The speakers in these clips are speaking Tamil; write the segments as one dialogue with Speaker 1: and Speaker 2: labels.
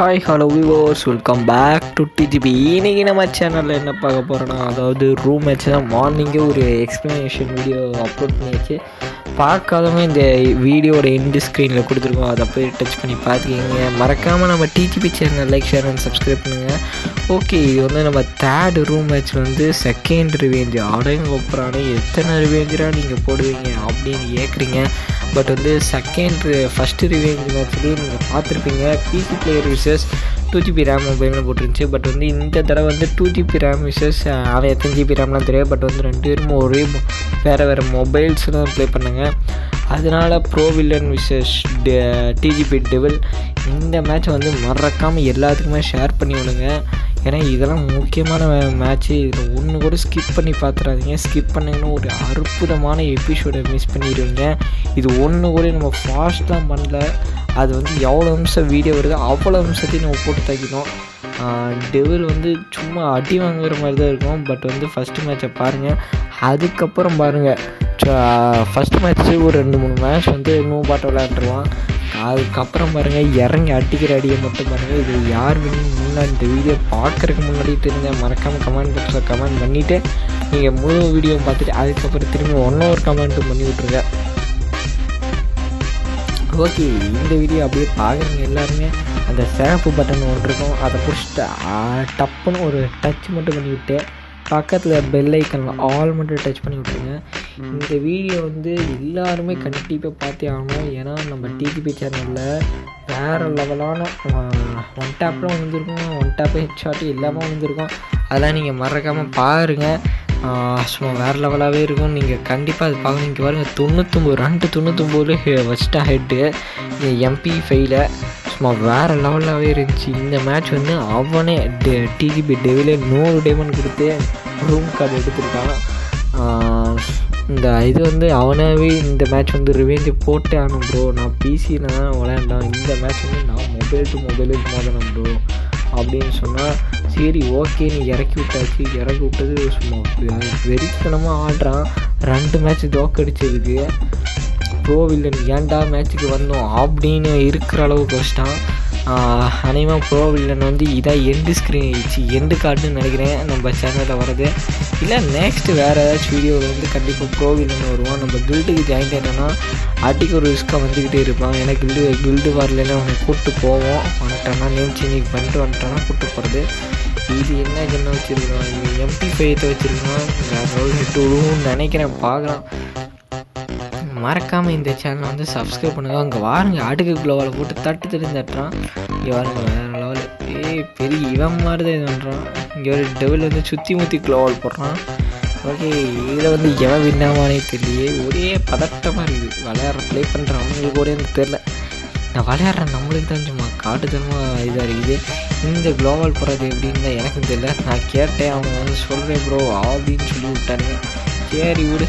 Speaker 1: Hi hello viewers welcome back to DGP இன்றைக்கி நம்ம சேனலில் என்ன பார்க்க போகிறோன்னா அதாவது ரூம் மேட்ச் தான் மார்னிங்கே ஒரு எக்ஸ்ப்ளனேஷன் வீடியோ அப்லோட் பண்ணியாச்சு. பார்க்காதவங்க இந்த வீடியோட எண்டு ஸ்க்ரீனில் கொடுத்துருக்கோம். அதை போய் டச் பண்ணி பார்த்துக்கிங்க. மறக்காமல் நம்ம TGB channel like share and subscribe பண்ணுங்கள் ஓகே இது வந்து நம்ம தேர்ட் ரூம் மேட்ச்சில் வந்து செகண்ட் ரிவேஞ்ச் அடங்கொப்பரானே எத்தனை ரிவேஞ்சராக நீங்கள் போடுவீங்க அப்படின்னு கேட்குறீங்க பட் வந்து செகண்ட் ஃபஸ்ட்டு ரிவேஞ்ச் மேட்ச்லேயே நீங்கள் பார்த்துருப்பீங்க. PC player versus two GB RAM மொபைல்னு போட்டுருந்துச்சு. பட் வந்து இந்த தடவை வந்து டூ ஜிபி ரேம் விசஸ் அவன் எத்தனை ஜிபி ரேம்லாம் தெரியாது. பட் வந்து ரெண்டு பேரும் ஒரே வேறு வேறு மொபைல்ஸ் தான் ப்ளே பண்ணாங்க. அதனால் pro villain versus TGB devil இந்த மேட்ச்சை வந்து மறக்காமல் எல்லாத்துக்குமே ஷேர் பண்ணி விடுங்க. ஏன்னா இதெல்லாம் முக்கியமான மேட்ச்சு இதில் ஒன்று கூட ஸ்கிப் பண்ணி பார்த்துறாதீங்க ஸ்கிப் பண்ணிங்கன்னா ஒரு அற்புதமான எபிசோடை மிஸ் பண்ணிடுவீங்க. இது ஒன்று கூட நம்ம ஃபாஸ்ட்டாக பண்ணல. அது வந்து எவ்வளோ நிமிஷம் வீடியோ வருதோ அவ்வளோ நிமிஷத்தையும் நம்ம போட்டு தைக்கணும் டெவில் வந்து சும்மா அடி வாங்குற மாதிரி தான் இருக்கும். பட் வந்து ஃபஸ்ட்டு மேட்ச்சை பாருங்கள் அதுக்கப்புறம் பாருங்கள் ஃபஸ்ட் மேட்ச்சு ஒரு ரெண்டு மூணு மேட்ச் வந்து இன்னும் பாட்டு விளையாண்டுருவான். அதுக்கப்புறம் பாருங்கள் இறங்கி அடிக்கிற அடியை மட்டும் பாருங்கள் இது யார் வின்னு முன்னாடி இந்த வீடியோ பார்க்குறதுக்கு முன்னாடி தெரிஞ்ச மறக்காமல் கமெண்ட் பாக்ஸில் கமெண்ட் பண்ணிவிட்டு நீங்கள் முழு வீடியோ பார்த்துட்டு அதுக்கப்புறம் திரும்பி ஒன் ஹவர் கமெண்ட்டும் பண்ணி விட்ருங்க ஓகே இந்த வீடியோ அப்படியே பார்க்குறீங்க எல்லாருமே. அந்த சேப்பு பட்டன் ஒன்று இருக்கும். அதை பிடிச்சிட்டு டப்புன்னு ஒரு டச் மட்டும் பண்ணி விட்டு பக்கத்தில் பெல் ஐக்கனில் ஆல் மட்டும் டச் பண்ணி விட்ருங்க இந்த வீடியோ வந்து எல்லாருமே கண்டிப்பாக பார்த்தே ஆகணும். ஏன்னா நம்ம டிஜிபி சேனலில் வேறு லெவலான ஒன் டேப்லாம் வந்துருக்கும். ஒன் டேப்பு ஹெட்ஷாட்டு எல்லாமே வந்துருக்கும். அதெல்லாம் நீங்கள் மறக்காமல் பாருங்கள் சும்மா வேறு லெவலாகவே இருக்கும். நீங்கள் கண்டிப்பாக அது பார்க்கணும். இங்கே பாருங்கள் தொண்ணூத்தொம்பது ரெண்டு தொண்ணூத்தொம்போது வச்சுட்டா ஹெட்டு எம்பி ஃபைவ்ல சும்மா வேறு லெவலாகவே இருந்துச்சு. இந்த மேட்ச் வந்து அவனே டிஜிபி டெவிலே நூறு டேமன் கொடுத்து ரூம் கார்டு எடுத்திருக்கான். இந்த இது வந்து அவனாகவே இந்த மேட்ச் வந்து ரிவேஞ்சு போட்டே ஆனும் ப்ரோ நான் பிசியில் தான் விளையாண்டான். இந்த மேட்ச் வந்து நான் மொபைல் டு மொபைலுக்கு மாதிரி ப்ரோ அப்படின்னு சொன்னால் சரி ஓகே நீ இறக்கி விட்டாச்சு இறக்கி விட்டது சும்மா வெறித்தனமாக ஆடுறான். ரெண்டு மேட்ச் தோக்கடிச்சதுக்கு ப்ரோ வில்லன் ஏன்டா மேட்ச்சுக்கு வந்தோம் அப்படின்னு இருக்கிற அளவுக்கு வச்சிட்டான். அநேகமாக ப்ரோ வில்லன் வந்து இதான் எண்டு ஸ்க்ரீன் சி எண்டு கார்டுன்னு நினைக்கிறேன். நம்ம சேனலில் வரது இல்லை நெக்ஸ்ட்டு வேறு ஏதாச்சும் வீடியோவில் வந்து கண்டிப்பாக ப்ரோ வில்லன் வருவான் நம்ம கில்டுக்கு ஜாயின் ஆகிட்டோன்னா அடிக்க ஒரு ரிஸ்க்காக வந்துக்கிட்டே இருப்பான். ஏன்னா கில்டு கில்டு வரலன்னா அவனை கூப்பிட்டு போவோம். வந்துட்டானா நேம் சேஞ்சிங் பண்ணிட்டு வந்துட்டான்னா கூப்பிட்டு போகிறது இது என்ன என்ன வச்சுருக்கோம் இது எம்பி ஃபைத்தை வச்சுருக்கோம் வேறு ஹெட்டு விழுவுன்னு நினைக்கிறேன். பார்க்கலாம். மறக்காமல் இந்த சேனலை வந்து சப்ஸ்கிரைப் பண்ணுங்கள் அங்கே வாருங்க. அடுக்கு குளோவால் போட்டு தட்டு தட்டு தட்டுறான் இங்கே வாருங்க வேறு லெவல் ஏய் பெரிய இவன் மாதிரி தான் இது பண்ணுறான் இங்கே ஒரு டெவில் வந்து சுற்றி முற்றி குளோவால் போடுறான். ஓகே இதில் வந்து எவன் வின்னாமானே தெரியலையே. ஒரே பதட்டமாக இருக்குது. விளையாடுற ப்ளே பண்ணுற அவங்களுக்கு கூட எனக்கு தெரில நான் விளையாடுறேன் நம்மளுக்கு தான் சும்மா காட்டுத்தனமாக இதாக இருக்குது. இந்த குளோவால் போடுறது எப்படின்னு தான் எனக்கும் தெரியல. நான் கேட்டேன். அவங்க வந்து சொல்கிறேன் ப்ரோ அப்படின்னு சொல்லி விட்டானுங்க. சரி விடு.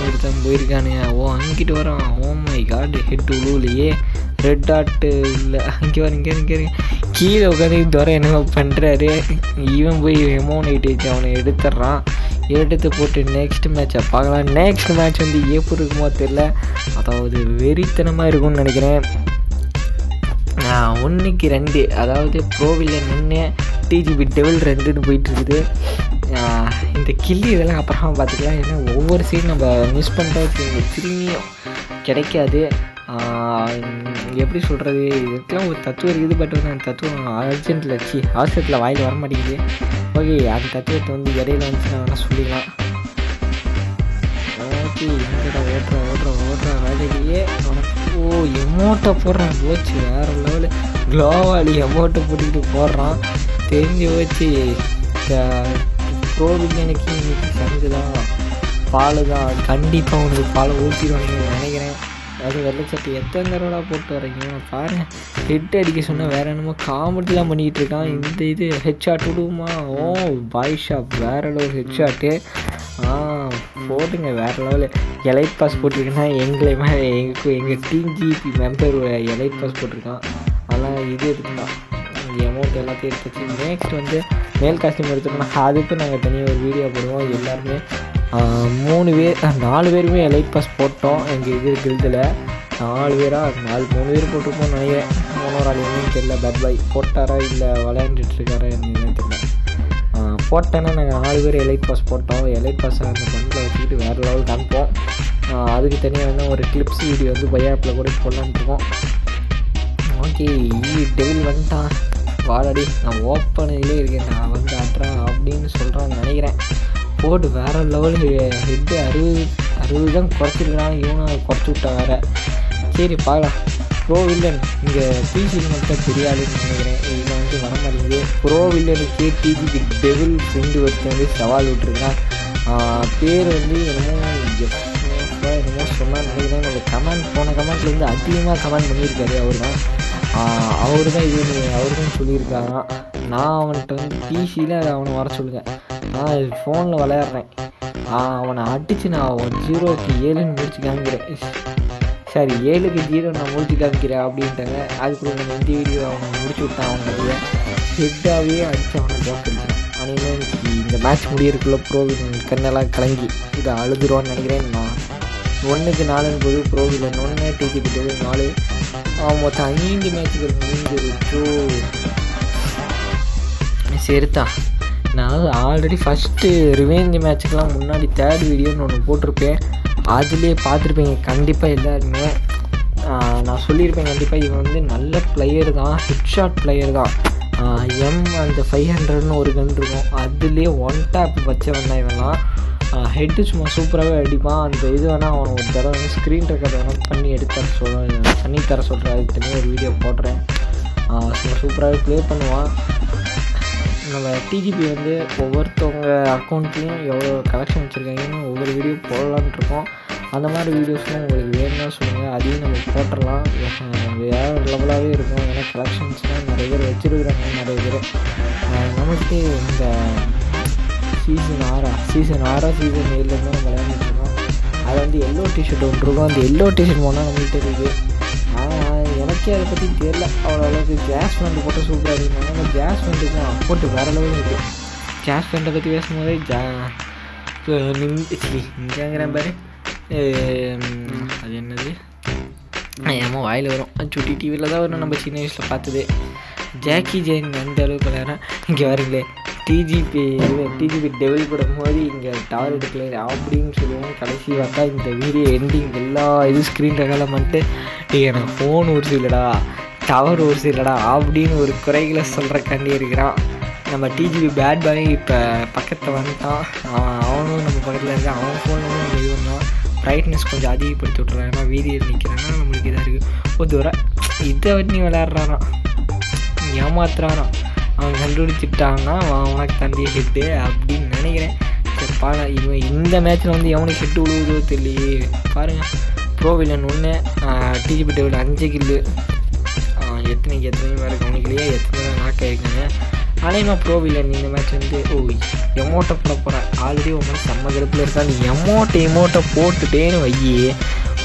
Speaker 1: ஒருத்தன் போயிருக்கானுங்க. ஓ அங்கிட்டு வரான். Oh oh my god head உழுவுலையே ரெட் ஆட்டு இல்லை. அங்கே வர இங்கே இங்கே கீழே உட்காந்து துறை என்னவோ பண்ணுறாரு இவன் போய் எமௌண்ட் ஐட்டி அவனை எடுத்துட்றான். எடுத்து போட்டு நெக்ஸ்ட் மேட்சை பார்க்கலாம். நெக்ஸ்ட் மேட்ச் வந்து எப்படி இருக்குமோ தெரில அதாவது வெறித்தனமாக இருக்கும்னு நினைக்கிறேன். ஒன்றுக்கு ரெண்டு. அதாவது ப்ரோவில் நின்று டிஜிபி டெவல் ரெண்டுன்னு போயிட்டுருக்குது இந்த கில்லி இதெல்லாம் அப்புறமா பார்த்துக்கலாம். ஏன்னா ஒவ்வொரு சீன் நம்ம மிஸ் பண்ணுறது திரும்பியும் கிடைக்காது. எப்படி சொல்கிறது இதுக்கெல்லாம் ஒரு தத்துவம் இருக்குது பட் வந்து அந்த தத்துவம் அர்ஜென்ட்டில் சி அவசரத்தில் வாயில் வர மாட்டேங்குது. ஓகே அந்த தத்துவத்தை வந்து இடையில வந்துச்சுன்னா வேணால் சொல்லிக்கலாம். ஓகே எங்கடா ஓட்டுறோம் ஓட்டுற ஓட்டுறோம் ராஜகிரியே ஓ எமௌண்ட்டை போடுறான் போச்சு. வேறு லெவலு க்ளோவாலி எமௌண்ட்டை போட்டுக்கிட்டு போடுறான். தெரிஞ்சு போச்சு. ப்ரோ எனக்கு இன்னைக்கு சங்கு தான் பால் தான் கண்டிப்பாக உனக்கு பாலை ஊற்றிடுவாங்கன்னு நினைக்கிறேன். அது வெள்ளச்சட்டை எத்தனை தடவை போட்டு வரீங்க பாருங்கள் ஹெட் அடிக்க சொன்னால் வேற என்னமோ காமெடிலாம் பண்ணிக்கிட்டு இருக்கான். இந்த இது ஹெட்ஷாட் விடுவோமா? ஓ பாய் ஷாப் வேறு லெவல் ஹெட்ஷாட்டு ஆ போட்டுங்க வேறு லெவலு எலைட் பாஸ் போட்டிருக்கேன்னா எங்களை மாதிரி எங்கள் எங்கள் team GB member elite pass போட்டிருக்கான். அதெல்லாம் இது எடுத்துக்கலாம் அமௌண்ட் எல்லாத்தையும் எடுத்துச்சு நெக்ஸ்ட் வந்து மேல் காஸ்டியூம் எடுத்துக்கணும் அதுக்கு நாங்கள் தனியாக ஒரு வீடியோ போடுவோம். எல்லாருமே மூணு பேர் நாலு பேருமே எலைட் பாஸ் போட்டோம். எங்கள் இது கில்டில் நாலு பேராக நாலு மூணு பேர் போட்டிருப்போம் நினைக்கிறேன். இன்னொரு ஆள் என்னன்னு தெரியல. பேட் பாய் போட்டாரா இல்லை விளையாண்டுட்டு இருக்காரா என்னன்னு தெரியல. போட்டேன்னா நாங்கள் நாலு பேர் எலைட் பாஸ் போட்டோம். எலைட் பாஸ் அந்த பண்டில் வச்சுக்கிட்டு வேறு லெவல் காமிப்போம். அதுக்கு தனியாக வந்து ஒரு கிளிப்ஸ் வீடியோ வந்து பையாப்பில் கூட போடலான்னு இருக்கோம். ஓகே e டெய்லி டெவில் வந்துட்டான். வாடாடி நான் ஓப்பனிலே இருக்கேன் நான் வந்து ஆட்டுறேன் அப்படின்னு சொல்கிறான்னு நினைக்கிறேன். போட்டு வேறு லெவல் ஹெட்டு அறுபது அறுபது தான் குறைச்சிருக்கிறான் இவனும் குறைச்சி விட்டா வேற. சரி பார்க்கலாம். ப்ரோ வில்லன் இங்கே பிசி மட்டும் தெரியாதுன்னு நினைக்கிறேன். இதில் வந்து வர மாட்டேங்குது. ப்ரோ வில்லனுக்கு டிஜிபி டெவில் ஃப்ரெண்டு ஒருத்தர் வந்து சவால் விட்டுருக்கான் பேர் வந்து என்னமோ என்னமோ சொன்னான்னு நினைக்கிறேன். நம்ம கமெண்ட் போன கமெண்ட்லேருந்து அதிகமாக கமெண்ட் பண்ணியிருக்காரு அவர் தான் அவர் தான் இது அவர் தான் சொல்லியிருக்காங்க நான் அவன்கிட்ட வந்து பிசியில் அவனை வர சொல்லுங்கள் நான் ஃபோனில் விளையாடுறேன். அவனை அடித்து நான் ஒரு ஜீரோக்கு ஏழுன்னு முடிச்சு காமிக்கிறேன். சரி ஏழுக்கு ஜீரோ நான் முடிச்சு காமிக்கிறேன் அப்படின்ட்டாங்க. அதுக்குள்ள நம்ம இந்த வீடியோ அவனை முடிச்சு விட்டான் அவனுடைய ஹெட்டாகவே அடித்து அவனை தோக்கடிச்சான் ஆனால் இன்னைக்கு இந்த மேட்ச் முடியறதுக்குள்ளே ப்ரோவின் கண்ணெல்லாம் கலங்கி இதை அழுதுருவான்னு நினைக்கிறேன் நான். ஒன்றுக்கு நாலுன்னு போது ப்ரோவில் ஒன்று டிஜிபி டெவில் நாலு அவன் மொத்தம் ஐந்து மேட்சுகள் முடிஞ்சிருச்சோ சரிதான் நான் ஆல்ரெடி ஃபஸ்ட்டு ரிவேஞ்ச் மேட்ச்சுக்கெலாம் முன்னாடி தேர்ட் வீடியோன்னு ஒன்று போட்டிருப்பேன். அதுலேயே பார்த்துருப்பீங்க கண்டிப்பாக எல்லாருமே. நான் சொல்லியிருப்பேன் கண்டிப்பாக இவன் வந்து நல்ல பிளேயர் தான் ஹிட் ஷாட் பிளேயர் தான் எம் அந்த ஃபைவ் ஹண்ட்ரட்னு ஒரு கன் இருக்கும். அதுலேயே ஒன் டேப் வச்சவன் தான் இவன்லாம் ஹெட்டு சும்மா சூப்பராகவே அடிப்பான். அந்த இது வேணால் அவனை ஒரு தடவை வந்து ஸ்க்ரீன் ரெக்கார்ட் வேணால் பண்ணி எடுத்து தர சொல்ல பண்ணி தர சொல்கிறேன் அதுக்கு தனியாக ஒரு வீடியோ போடுறேன். சும்மா சூப்பராகவே ப்ளே பண்ணுவான். நம்ம டிஜிபி வந்து ஒவ்வொருத்தவங்க அக்கௌண்ட்லேயும் எவ்வளோ கலெக்ஷன் வச்சுருக்காங்கன்னு ஒவ்வொரு வீடியோ போடலான்னு இருக்கோம். அந்த மாதிரி வீடியோஸ்லாம் உங்களுக்கு வேணும்னா சொல்லுங்கள் அதையும் நம்ம போட்டுடலாம். வேறு லெவலாகவே இருக்கும். ஏன்னா கலெக்ஷன்ஸ்லாம் நிறைய பேர் வச்சுருக்குறாங்க நிறைய பேர். நமக்கு இந்த சீசன் ஆறா? சீசன் ஆறா சீசன் ஏழுலேருந்து நம்ம விளையாண்டுருக்கோம் அது வந்து எல்லோ டிஷர்ட் ஒன்று இருக்கும். அந்த எல்லோ டிஷர்ட் போனால் நம்மள்கிட்ட இருக்குது. ஆனால் எனக்கே அதை பற்றி தெரியல. அவ்வளோ அளவுக்கு கேஸ் ஃபேண்ட் போட்டு சூப்பராக இருக்குங்க கேஸ் கேஸ் ஃபேண்ட்டுக்கு போட்டு வேறு அளவு இருக்குது கேஸ் ஃபேண்ட்டை பற்றி பேசும்போதே ஜா இங்கேங்கிறேன் பாரு. அது என்னது? ஏமா வாயில் வரும். அது சுட்டி டிவியில் தான் வரும். நம்ம சின்ன வயசில் பார்த்தது. ஜாக்கி ஜெயின் அந்த அளவுக்கு விளையாடுறேன். இங்கே வரீங்களே டிஜிபி டிஜிபி டெவல் கூட இங்கே டவர் எடுக்கல. அப்படின்னு சொல்லுவோம் கடைசி பார்த்தா இந்த வீடியோ எண்டிங் எல்லா இது ஸ்க்ரீன் ரெக்கார்டில் பண்ணிட்டு எனக்கு ஃபோன் ஒரு இல்லைடா. டவர் ஒரு இல்லைடா. அப்படின்னு ஒரு குறைகளை சொல்கிறக்காண்டி இருக்கிறான். நம்ம டிஜிபி பேட் பாய் இப்போ பக்கத்தில் வந்துட்டான். அவன் அவனும் நம்ம பக்கத்தில் இருக்கான். அவன் ஃபோன் வந்து நம்ம இது பண்ணான் ப்ரைட்னஸ் கொஞ்சம் அதிகப்படுத்தி விட்றான் ஏன்னா வீதியில் நிற்கிறான்னா நம்மளுக்கு இதாக இருக்குது ஒரு தூரம் இதை வண்டி விளையாடுறானா. ஏமாத்துறானா. அவன் கண்டுபிடிச்சிட்டான்னா அவன் உனக்கு தந்தையை ஹிட்டு அப்படின்னு நினைக்கிறேன். சரி பாரு இவன் இந்த மேட்ச்சில் வந்து எவனுக்கு ஹிட்டு விழுவுதோ தெரியலையே. பாருங்கள் ப்ரோ வில்லன் ஒன்று டிஜிபி டேபிள் அஞ்சு கில்லு எத்தனைக்கு எத்தனை மேலே கவனிக்கலையே எத்தனை பேர் நாக் ஆயிருக்காங்க. அனைமா ப்ரோ வில்லன் இந்த மேட்ச் வந்து ஓ எமோட்டை போட போகிறேன் ஆல்ரெடி உன் செம்ம கருப்பில் இருக்கா? நீ எமோட்டை போட்டுட்டேன்னு வையே.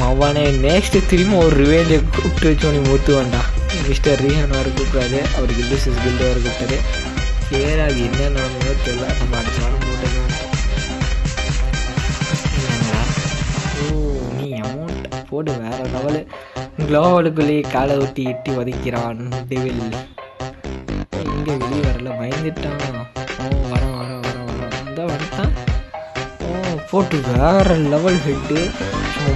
Speaker 1: மவானே நெக்ஸ்ட்டு திரும்ப ஒரு ரிவேஞ்சை கூப்பிட்டு வச்சு உனக்கு மூத்து வேண்டாம் மிஸ்டர் ரீஹான் வர கூப்பிட்றாரு அவர் கில்டு சிஸ் கில்டு வர கூப்பிட்டாரு சரி அது என்ன நடந்ததோ தெரியல நம்ம அடுத்த வாரம் போட்டுக்கலாம் ஓ நீ அமௌண்ட் போடு வேற லெவலு க்ளோவலுக்குள்ளேயே காலை ஊட்டி இட்டி உதைக்கிறான் டெவில் இங்கே வெளியே வரல பயந்துட்டான் ஓ வரான் வரான் வரான் வரான் இந்த வந்துட்டான் ஓ போட்டு வேற லெவல் ஹெட்டு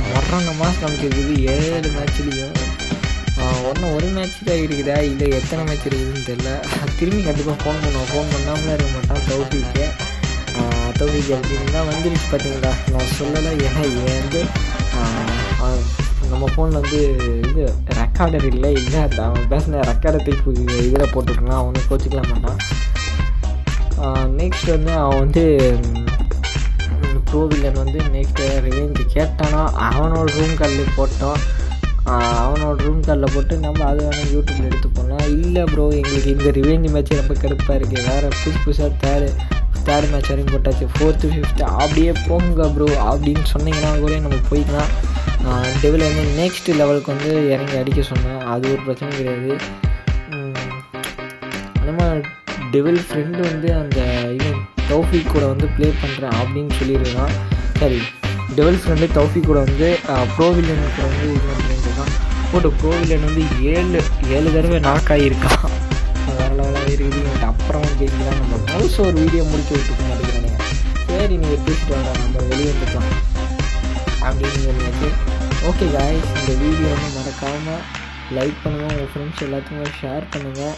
Speaker 1: மரண மாதம் நமக்கு இருக்குது ஏழு மேட்ச்லேயும் ஒன்று ஒரு மேட்ச் தான் இருக்குதா? இல்லை எத்தனை மேட்ச் இருக்குதுன்னு தெரில திரும்பி கண்டிப்பாக ஃபோன் பண்ணுவோம். ஃபோன் பண்ணாமலே இருக்க மாட்டான் தௌஃபிக்கு தௌஃபிக் அப்படின்னா வந்துருச்சு பார்த்தீங்களா நான் சொல்லலை ஏன்னா ஏன் வந்து நம்ம ஃபோனில் வந்து இது ரெக்கார்டர் இல்லை. இல்லை அந்த அவன் பேசின ரெக்கார்டை திருப்பி இதில் போட்டுருக்கலாம் அவனும் கோச்சிக்கலாம் மாட்டான். நெக்ஸ்ட் வந்து அவன் வந்து ப்ரோ வில்லன் வந்து நெக்ஸ்ட் ரிவெஞ்சு கேட்டானா? அவனோட ரூம் கல்லு போட்டோம். அவனோட ரூம் கார்டில் போட்டு நம்ம அதை வேணால் யூடியூப்பில் எடுத்து போடலாம். இல்லை ப்ரோ எங்களுக்கு இந்த ரிவெஞ்ச் மேட்ச் ரொம்ப கடுப்பாக இருக்குது வேறு புதுசு புதுசாக தேர்டு தேர்ட் மேட்ச் வரையும் போட்டாச்சு. ஃபோர்த்து ஃபிஃப்த்து அப்படியே போங்க ப்ரோ அப்படின்னு சொன்னீங்கன்னா கூட நம்ம போய்க்கலாம். டெவில் வந்து நெக்ஸ்ட் லெவலுக்கு வந்து இறங்கி அடிக்க சொன்னேன். அது ஒரு பிரச்சனை கிடையாது. நம்ம டெவில் ஃப்ரெண்டு வந்து அந்த இவன் தௌஃபிக் கூட வந்து ப்ளே பண்ணுறேன் அப்படின்னு சொல்லியிருக்கான் சரி டெவில் ஃப்ரெண்டு தௌஃபிக் கூட வந்து ப்ரோ கூட வந்து இது பண்ணுறேன் போட்டு கோவிலன் வந்து ஏழு ஏழு தடவை நாக் ஆகியிருக்கான். வேறு லெவலாக இருக்குது. அப்புறம் கேட்கலாம் நம்ம மவுஸ் ஒரு வீடியோ முடிக்க விட்டுக்க மாட்டேங்கிறானுங்க சரி நீங்கள் பேசிட்டு வாங்க நம்ம வெளியே வந்துக்கலாம். அப்படின்னு சொல்லிட்டு. ஓகே காய்ஸ் இந்த வீடியோ வந்து மறக்காமல் லைக் பண்ணுங்கள் உங்கள் ஃப்ரெண்ட்ஸ் எல்லாத்துக்குமே ஷேர் பண்ணுங்கள்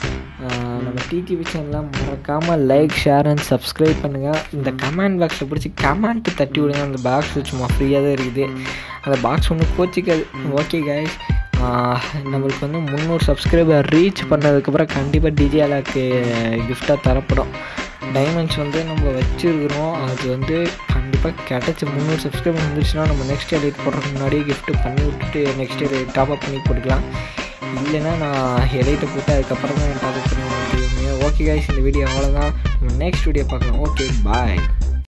Speaker 1: நம்ம டிடிவி சேனலில் மறக்காமல் லைக் ஷேர் அண்ட் சப்ஸ்கிரைப் பண்ணுங்கள் இந்த கமெண்ட் பாக்ஸை பிடிச்சி கமெண்ட்டு தட்டி விடுங்க. அந்த பாக்ஸ் சும்மா ஃப்ரீயாக தான் இருக்குது. அந்த பாக்ஸ் ஒன்றும் கோச்சிக்காது. ஓகே காய்ஸ் நம்மளுக்கு வந்து முந்நூறு சப்ஸ்கிரைபர் ரீச் பண்ணதுக்கப்புறம் கண்டிப்பாக டிஜிஆலாக்கு கிஃப்டாக தரப்படும். டைமண்ட்ஸ் வந்து நம்ம வச்சுருக்குறோம். அது வந்து கண்டிப்பாக கிடச்சி முந்நூறு சப்ஸ்கிரைபர் வந்துருச்சுன்னா நம்ம நெக்ஸ்ட் இயர் போடுறதுக்கு முன்னாடி கிஃப்ட்டு பண்ணி விட்டுட்டு நெக்ஸ்ட் இயர் டாப் அப் பண்ணி போட்டுக்கலாம் இல்லைன்னா நான் எலைட்டை போட்டு அதுக்கப்புறம் தான் டாப் அப் பண்ணி ஓகே காய்ஸ் இந்த வீடியோ அவ்வளோதான் நம்ம நெக்ஸ்ட் வீடியோ பார்க்கலாம். Okay bye